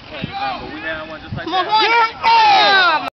that part, but we had one just like that.